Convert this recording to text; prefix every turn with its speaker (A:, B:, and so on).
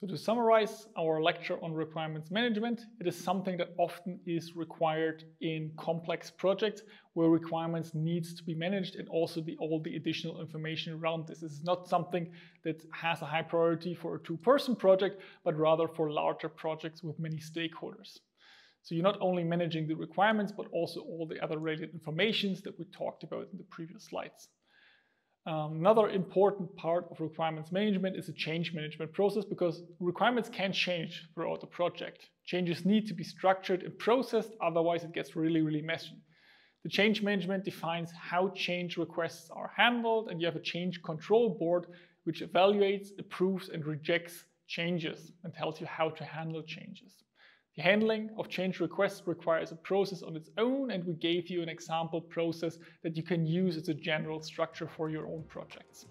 A: So to summarize our lecture on requirements management, it is something that often is required in complex projects where requirements needs to be managed and also the, all the additional information around this. This is not something that has a high priority for a two-person project, but rather for larger projects with many stakeholders. So you're not only managing the requirements, but also all the other related informations that we talked about in the previous slides. Um, another important part of requirements management is a change management process because requirements can change throughout the project. Changes need to be structured and processed, otherwise it gets really, really messy. The change management defines how change requests are handled and you have a change control board which evaluates, approves and rejects changes and tells you how to handle changes. Handling of change requests requires a process on its own and we gave you an example process that you can use as a general structure for your own projects.